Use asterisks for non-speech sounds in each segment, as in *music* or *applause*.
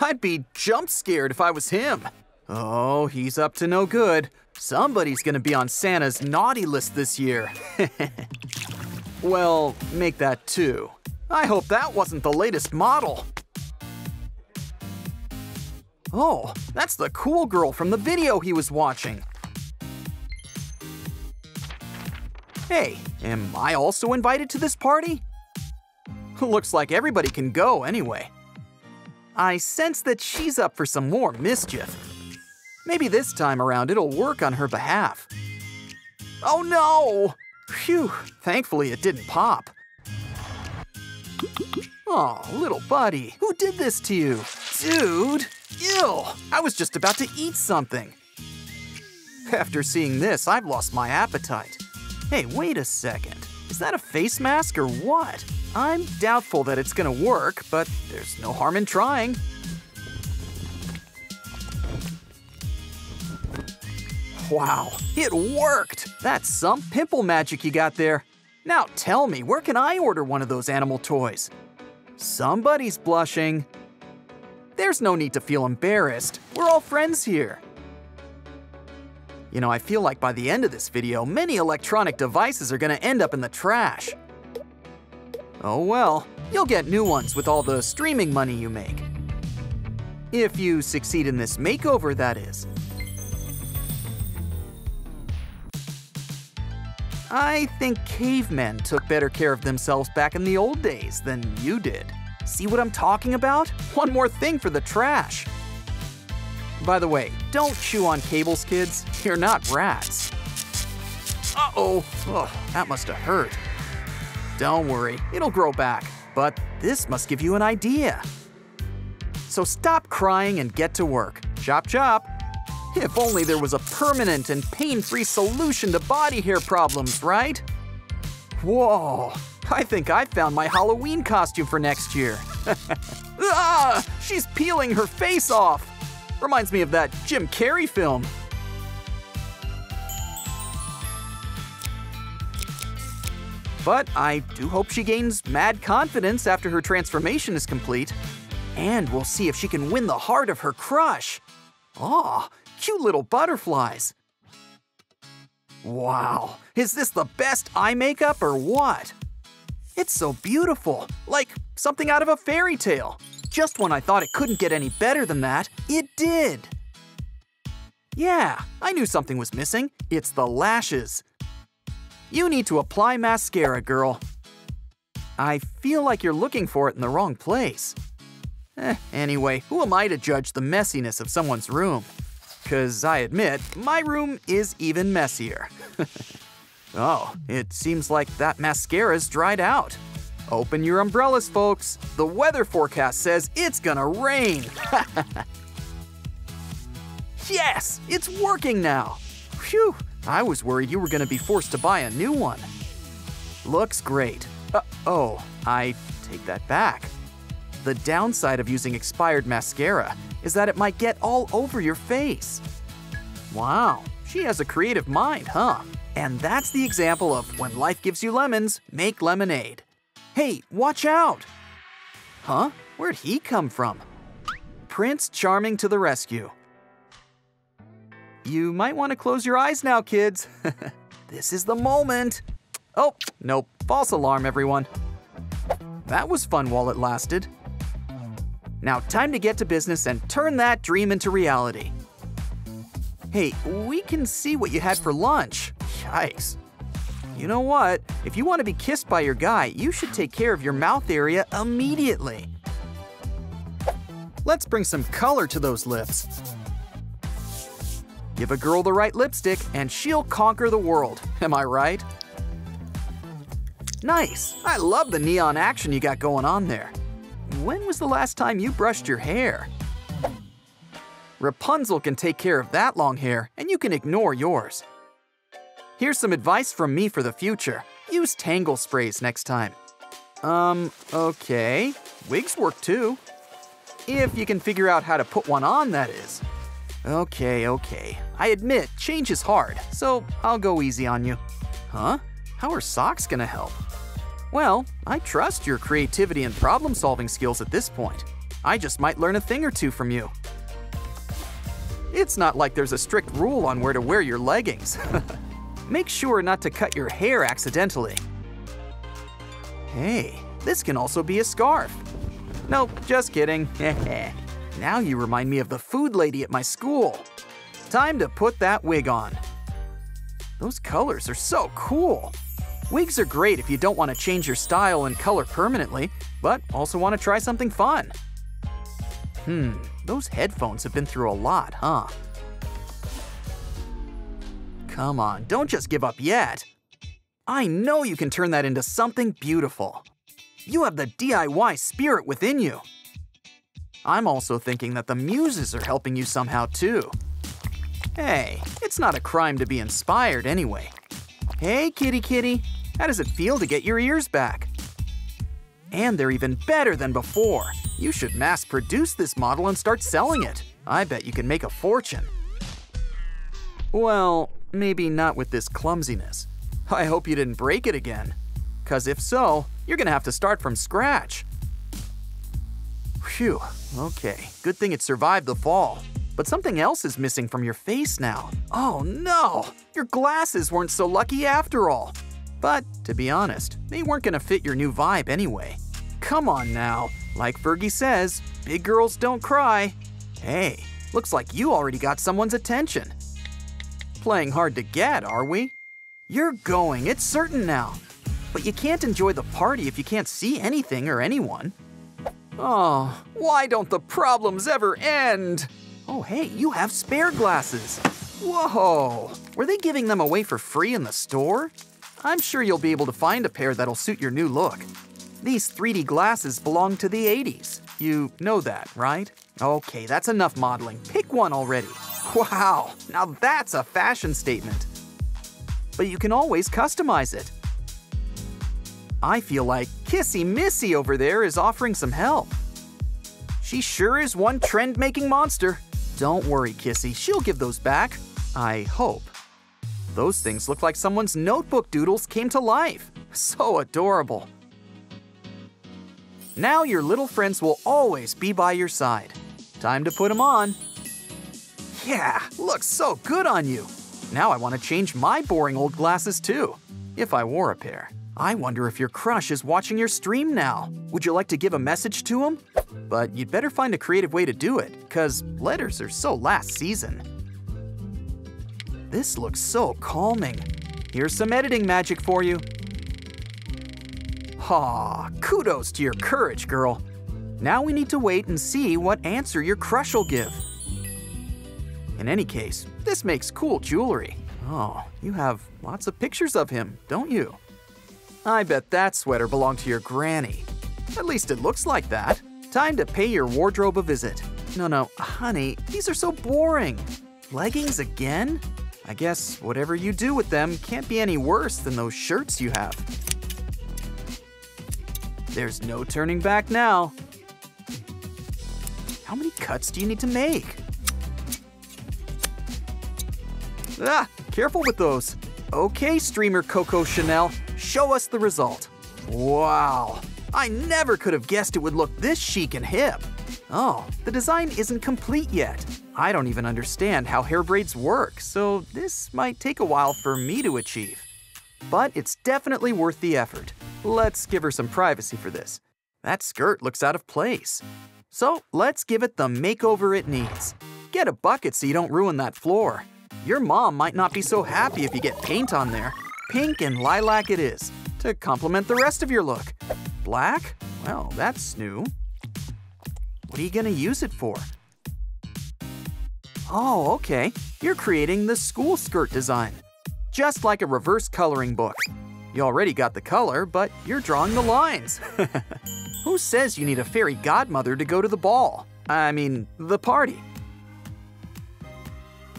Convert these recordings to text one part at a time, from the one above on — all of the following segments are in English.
I'd be jump scared if I was him. Oh, he's up to no good. Somebody's gonna be on Santa's naughty list this year. *laughs* well, make that two. I hope that wasn't the latest model. Oh, that's the cool girl from the video he was watching. Hey, am I also invited to this party? *laughs* Looks like everybody can go anyway. I sense that she's up for some more mischief. Maybe this time around it'll work on her behalf. Oh no! Phew, thankfully it didn't pop. Oh, little buddy, who did this to you? Dude, ew, I was just about to eat something. After seeing this, I've lost my appetite. Hey, wait a second. Is that a face mask or what? I'm doubtful that it's gonna work, but there's no harm in trying. Wow, it worked! That's some pimple magic you got there. Now tell me, where can I order one of those animal toys? Somebody's blushing. There's no need to feel embarrassed. We're all friends here. You know, I feel like by the end of this video, many electronic devices are gonna end up in the trash. Oh well, you'll get new ones with all the streaming money you make. If you succeed in this makeover, that is. I think cavemen took better care of themselves back in the old days than you did. See what I'm talking about? One more thing for the trash. By the way, don't chew on cables, kids. You're not rats. Uh-oh. Oh, that must have hurt. Don't worry, it'll grow back. But this must give you an idea. So stop crying and get to work. Chop chop. If only there was a permanent and pain-free solution to body hair problems, right? Whoa, I think I found my Halloween costume for next year. *laughs* ah, she's peeling her face off. Reminds me of that Jim Carrey film. But I do hope she gains mad confidence after her transformation is complete. And we'll see if she can win the heart of her crush. Aw, cute little butterflies. Wow, is this the best eye makeup or what? It's so beautiful, like something out of a fairy tale. Just when I thought it couldn't get any better than that, it did. Yeah, I knew something was missing. It's the lashes. You need to apply mascara, girl. I feel like you're looking for it in the wrong place. Eh, anyway, who am I to judge the messiness of someone's room? Cause I admit, my room is even messier. *laughs* oh, it seems like that mascara's dried out. Open your umbrellas, folks. The weather forecast says it's gonna rain. *laughs* yes, it's working now. Phew, I was worried you were gonna be forced to buy a new one. Looks great. Uh, oh, I take that back. The downside of using expired mascara is that it might get all over your face. Wow, she has a creative mind, huh? And that's the example of when life gives you lemons, make lemonade. Hey, watch out! Huh? Where'd he come from? Prince Charming to the rescue. You might want to close your eyes now, kids. *laughs* this is the moment. Oh, nope. False alarm, everyone. That was fun while it lasted. Now, time to get to business and turn that dream into reality. Hey, we can see what you had for lunch. Yikes. You know what? If you want to be kissed by your guy, you should take care of your mouth area immediately. Let's bring some color to those lips. Give a girl the right lipstick and she'll conquer the world. *laughs* Am I right? Nice. I love the neon action you got going on there. When was the last time you brushed your hair? Rapunzel can take care of that long hair, and you can ignore yours. Here's some advice from me for the future. Use Tangle sprays next time. Um, okay. Wigs work too. If you can figure out how to put one on, that is. Okay, okay. I admit, change is hard, so I'll go easy on you. Huh? How are socks gonna help? Well, I trust your creativity and problem solving skills at this point. I just might learn a thing or two from you. It's not like there's a strict rule on where to wear your leggings. *laughs* Make sure not to cut your hair accidentally. Hey, this can also be a scarf. Nope, just kidding. *laughs* now you remind me of the food lady at my school. Time to put that wig on. Those colors are so cool. Wigs are great if you don't want to change your style and color permanently, but also want to try something fun. Hmm, those headphones have been through a lot, huh? Come on, don't just give up yet. I know you can turn that into something beautiful. You have the DIY spirit within you. I'm also thinking that the muses are helping you somehow too. Hey, it's not a crime to be inspired anyway. Hey, kitty kitty, how does it feel to get your ears back? And they're even better than before. You should mass produce this model and start selling it. I bet you can make a fortune. Well, maybe not with this clumsiness. I hope you didn't break it again. Cause if so, you're gonna have to start from scratch. Phew, okay, good thing it survived the fall. But something else is missing from your face now. Oh no, your glasses weren't so lucky after all. But to be honest, they weren't gonna fit your new vibe anyway. Come on now, like Fergie says, big girls don't cry. Hey, looks like you already got someone's attention. Playing hard to get, are we? You're going, it's certain now. But you can't enjoy the party if you can't see anything or anyone. Oh, why don't the problems ever end? Oh, hey, you have spare glasses. Whoa, were they giving them away for free in the store? I'm sure you'll be able to find a pair that'll suit your new look. These 3D glasses belong to the 80s. You know that, right? Okay, that's enough modeling. Pick one already. Wow, now that's a fashion statement. But you can always customize it. I feel like Kissy Missy over there is offering some help. She sure is one trend-making monster. Don't worry, Kissy, she'll give those back. I hope. Those things look like someone's notebook doodles came to life. *laughs* So adorable. Now your little friends will always be by your side. Time to put them on. Yeah, looks so good on you. Now I want to change my boring old glasses too, if I wore a pair. I wonder if your crush is watching your stream now. Would you like to give a message to him? But you'd better find a creative way to do it, cause letters are so last season. This looks so calming. Here's some editing magic for you. Aw, kudos to your courage, girl. Now we need to wait and see what answer your crush will give. In any case, this makes cool jewelry. Oh, you have lots of pictures of him, don't you? I bet that sweater belonged to your granny. At least it looks like that. Time to pay your wardrobe a visit. No, no, honey, these are so boring. Leggings again? I guess whatever you do with them can't be any worse than those shirts you have. There's no turning back now. How many cuts do you need to make? Ah, careful with those. Okay, streamer Coco Chanel, show us the result. Wow, I never could have guessed it would look this chic and hip. Oh, the design isn't complete yet. I don't even understand how hair braids work, so this might take a while for me to achieve. But it's definitely worth the effort. Let's give her some privacy for this. That skirt looks out of place. So let's give it the makeover it needs. Get a bucket so you don't ruin that floor. Your mom might not be so happy if you get paint on there. Pink and lilac it is, to complement the rest of your look. Black? Well, that's new. What are you gonna use it for? Oh, okay. You're creating the school skirt design. Just like a reverse coloring book. You already got the color, but you're drawing the lines. *laughs* Who says you need a fairy godmother to go to the ball? I mean, the party.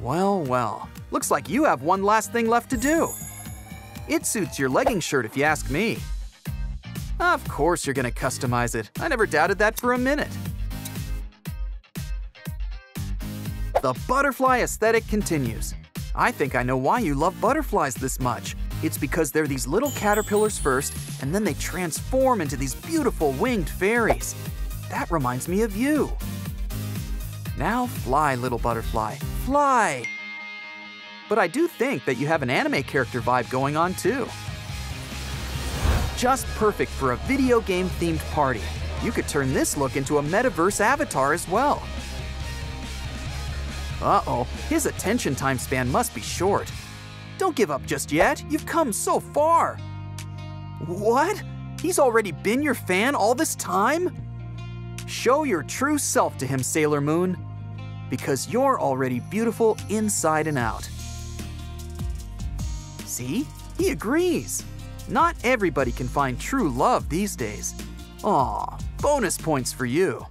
Well, well, looks like you have one last thing left to do. It suits your legging shirt if you ask me. Of course you're gonna customize it. I never doubted that for a minute. The butterfly aesthetic continues. I think I know why you love butterflies this much. It's because they're these little caterpillars first, and then they transform into these beautiful winged fairies. that reminds me of you. Now fly, little butterfly, fly! But I do think that you have an anime character vibe going on too. Just perfect for a video game themed party. You could turn this look into a metaverse avatar as well. Uh-oh, his attention time span must be short. Don't give up just yet, you've come so far. What? He's already been your fan all this time? Show your true self to him, Sailor Moon, because you're already beautiful inside and out. See? He agrees. Not everybody can find true love these days. Aw, bonus points for you.